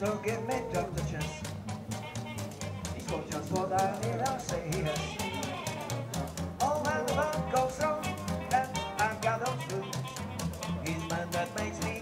Don't get me drop that makes me